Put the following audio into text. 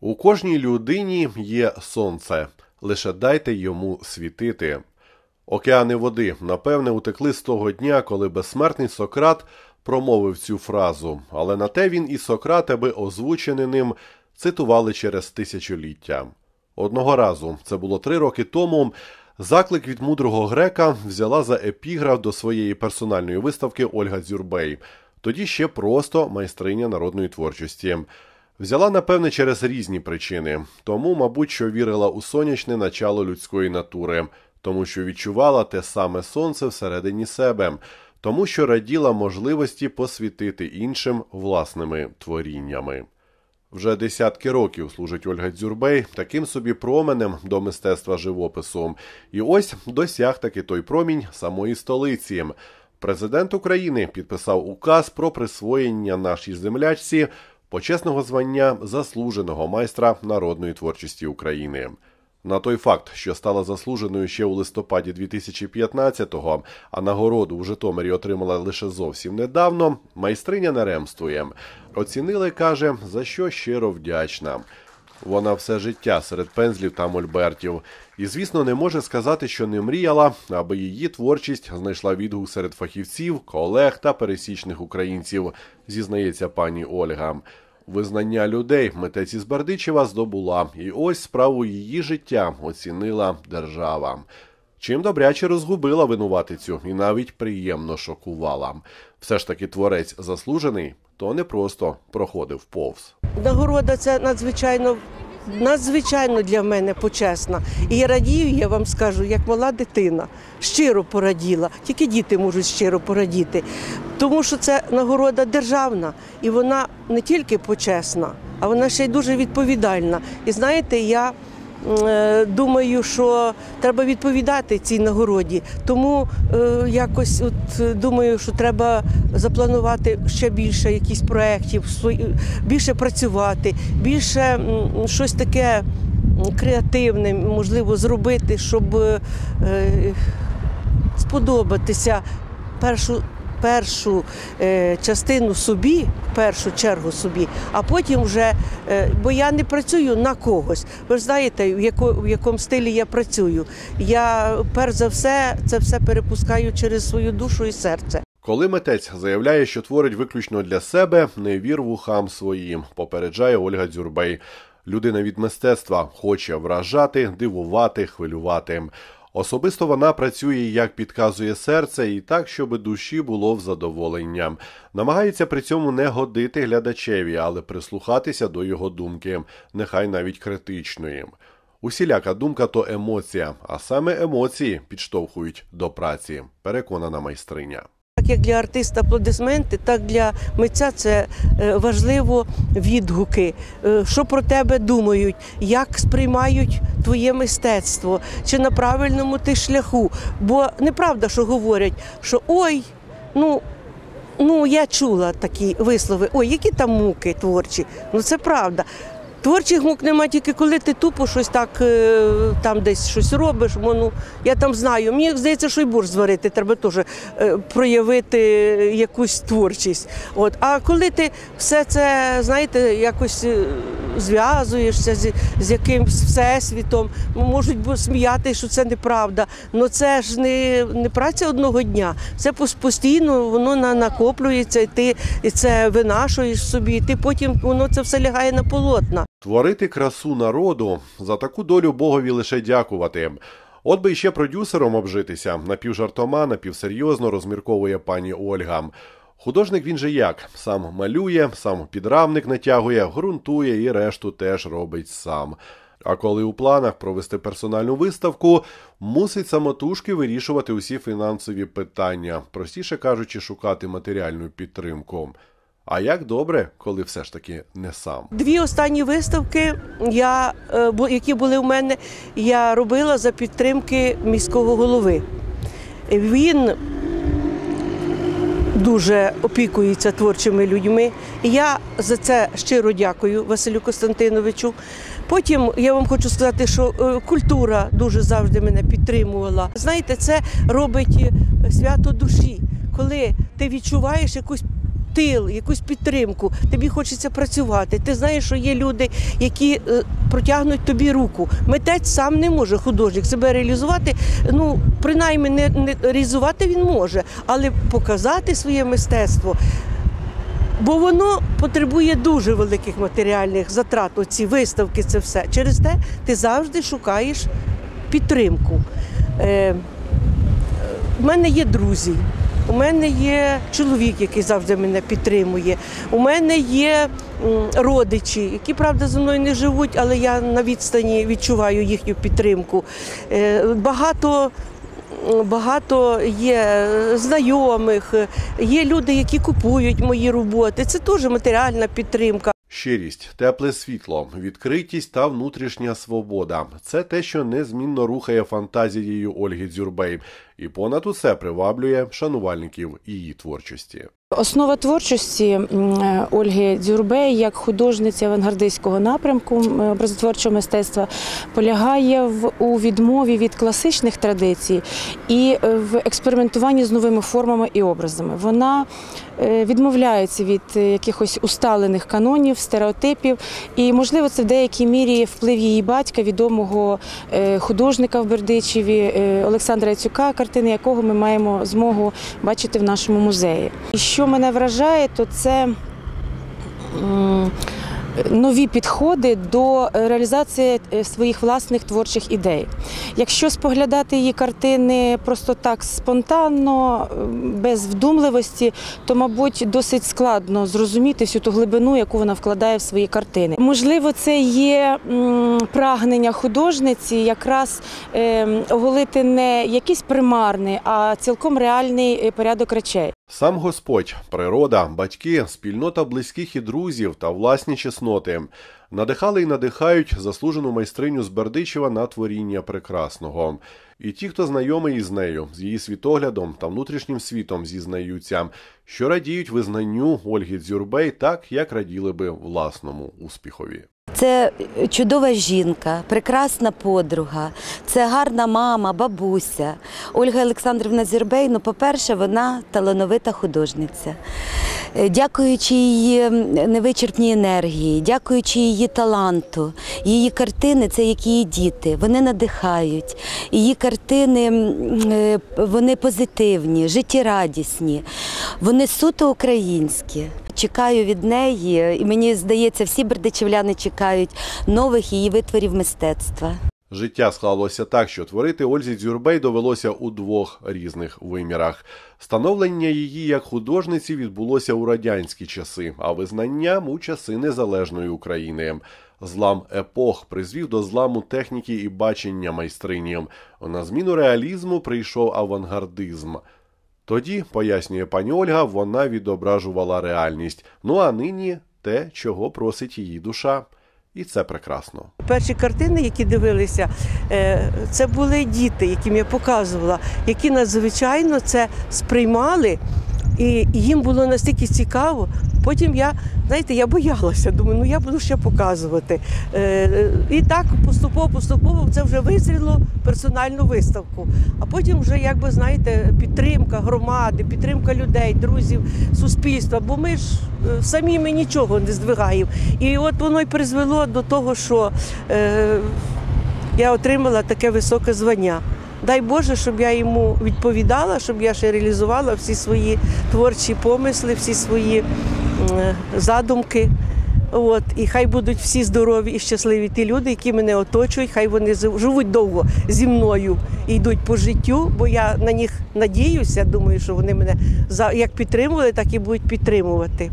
У кожній людині є сонце, лише дайте йому світити. Океани води, напевне, утекли з того дня, коли безсмертний Сократ промовив цю фразу, але на те він і Сократ, аби озвучений ним, цитували через тисячоліття. Одного разу, це було три роки тому, заклик від мудрого грека взяла за епіграф до своєї персональної виставки Ольга Дзюрбей, тоді ще просто майстриня народної творчості. Взяла, напевне, через різні причини, тому, мабуть, що вірила у сонячне начало людської натури, тому що відчувала те саме сонце всередині себе, тому що раділа можливості посвітити іншим власними творіннями. Вже десятки років служить Ольга Дзюрбей таким собі променем до мистецтва живопису. І ось досяг таки той промінь самої столиці. Президент України підписав указ про присвоєння нашій землячці почесного звання заслуженого майстра народної творчості України. На той факт, що стала заслуженою ще у листопаді 2015-го, а нагороду у Житомирі отримала лише зовсім недавно, майстриня не ремствує. Оцінили, каже, за що щиро вдячна. Вона все життя серед пензлів та мольбертів, і, звісно, не може сказати, що не мріяла, аби її творчість знайшла відгук серед фахівців, колег та пересічних українців, зізнається пані Ольга. Визнання людей митець із Бердичева здобула, і ось справу її життя оцінила держава. Чим добряче розгубила винуватицю і навіть приємно шокувала. Все ж таки творець заслужений, то не просто проходив повз. Нагорода це надзвичайно. Надзвичайно для мене почесна. І я радію, я вам скажу, як мала дитина. Щиро пораділа. Тільки діти можуть щиро порадіти. Тому що це нагорода державна, і вона не тільки почесна, а вона ще й дуже відповідальна. І знаєте, я думаю, що треба відповідати цій нагороді. Тому е, якось от е, думаю, що треба запланувати ще більше якісь проєктів, більше працювати, більше щось таке креативне, можливо, зробити, щоб е, сподобатися першу. Першу е, частину собі, в першу чергу собі, а потім вже, е, бо я не працюю на когось. Ви ж знаєте, в, яко, в якому стилі я працюю. Я перш за все це все перепускаю через свою душу і серце. Коли митець заявляє, що творить виключно для себе, не вір вухам своїм, попереджає Ольга Дзюрбей. Людина від мистецтва хоче вражати, дивувати, хвилювати. Особисто вона працює, як підказує серце, і так, щоб душі було в задоволення. Намагається при цьому не годити глядачеві, але прислухатися до його думки, нехай навіть критичної. Усіляка думка то емоція, а саме емоції підштовхують до праці, переконана майстриня. Так як для артиста аплодисменти, так для митця це е, важливо відгуки, е, що про тебе думають, як сприймають твоє мистецтво, чи на правильному ти шляху. Бо неправда, що говорять, що ой, ну. Ну, я чула такі вислови, ой, які там муки творчі. Ну це правда. Творчих мук нема тільки коли ти тупо щось так е, там десь щось робиш. Ну, я там знаю. Мені здається, що й борщ зварити, треба теж е, проявити якусь творчість. От. А коли ти все це, знаєте, якось е, зв'язуєшся з, з якимсь всесвітом, можуть сміяти, що це неправда. але це ж не, не праця одного дня. Це постійно воно на- накоплюється, і ти і це винашуєш собі, і ти потім воно це все лягає на полотна. Творити красу народу за таку долю Богові лише дякувати. От би іще продюсером обжитися, напівжартома, напівсерйозно розмірковує пані Ольга. Художник він же як сам малює, сам підрамник натягує, ґрунтує і решту теж робить сам. А коли у планах провести персональну виставку, мусить самотужки вирішувати усі фінансові питання, простіше кажучи, шукати матеріальну підтримку. А як добре, коли все ж таки не сам. Дві останні виставки, я, е, які були в мене, я робила за підтримки міського голови. Він дуже опікується творчими людьми. І я за це щиро дякую Василю Костянтиновичу. Потім я вам хочу сказати, що е, культура дуже завжди мене підтримувала. Знаєте, це робить е, свято душі, коли ти відчуваєш якусь тил, якусь підтримку. Тобі хочеться працювати. Ти знаєш, що є люди, які е, протягнуть тобі руку. Митець сам не може, художник себе реалізувати. Ну, принаймні, не, не реалізувати він може, але показати своє мистецтво. Бо воно потребує дуже великих матеріальних затрат, оці виставки, це все. Через те ти завжди шукаєш підтримку. Е, у мене є друзі, у мене є чоловік, який завжди мене підтримує. У мене є родичі, які правда зі мною не живуть, але я на відстані відчуваю їхню підтримку. Е, Багато. Багато є знайомих, є люди, які купують мої роботи. Це теж матеріальна підтримка. Щирість, тепле світло, відкритість та внутрішня свобода це те, що незмінно рухає фантазією Ольги Дзюрбей, і понад усе приваблює шанувальників її творчості. Основа творчості е, Ольги Дзюрбей як художниці авангардистського напрямку образотворчого мистецтва полягає в у відмові від класичних традицій і е, в експериментуванні з новими формами і образами. Вона е, відмовляється від е, якихось усталених канонів, стереотипів, і можливо це в деякій мірі вплив її батька, відомого е, художника в Бердичеві е, Олександра Яцюка, картини якого ми маємо змогу бачити в нашому музеї. Що мене вражає, то це нові підходи до реалізації е, своїх власних творчих ідей. Якщо споглядати її картини просто так спонтанно, без вдумливості, то, мабуть, досить складно зрозуміти всю ту глибину, яку вона вкладає в свої картини. Можливо, це є прагнення художниці якраз е, оголити не якийсь примарний, а цілком реальний е, порядок речей. Сам Господь, природа, батьки, спільнота близьких і друзів та власні чесноти надихали і надихають заслужену майстриню з Бердичева на творіння прекрасного. І ті, хто знайомий із нею, з її світоглядом та внутрішнім світом зізнаються, що радіють визнанню Ольги Дзюрбей так, як раділи би власному успіхові. Це чудова жінка, прекрасна подруга, це гарна мама, бабуся. Ольга Олександрівна Зірбей, ну, по-перше, вона талановита художниця. Е, Дякуючи її невичерпній енергії, дякуючи її таланту, її картини це як її діти, вони надихають. Її картини е, вони позитивні, життєрадісні, вони суто українські. Чекаю від неї, і мені здається, всі бердичівляни чекають нових її витворів мистецтва. Життя склалося так, що творити Ользі Дзюрбей довелося у двох різних вимірах. Становлення її як художниці відбулося у радянські часи, а визнанням у часи незалежної України. Злам епох призвів до зламу техніки і бачення майстрині. На зміну реалізму прийшов авангардизм. Тоді, пояснює пані Ольга, вона відображувала реальність. Ну а нині те, чого просить її душа. І це прекрасно. Перші картини, які дивилися, е, це були діти, яким я показувала, які надзвичайно це сприймали, і їм було настільки цікаво. Потім я, знаєте, я боялася, думаю, ну я буду ще показувати. Е, І так поступово, поступово це вже визріло персональну виставку. А потім вже, якби знаєте, підтримка громади, підтримка людей, друзів, суспільства. Бо ми ж е, самі ми нічого не здвигаємо. І от воно й призвело до того, що е, я отримала таке високе звання. Дай Боже, щоб я йому відповідала, щоб я ще реалізувала всі свої творчі помисли, всі свої е, задумки. От, і хай будуть всі здорові і щасливі ті люди, які мене оточують, хай вони живуть довго зі мною і йдуть по життю, бо я на них надіюся, думаю, що вони мене як підтримували, так і будуть підтримувати.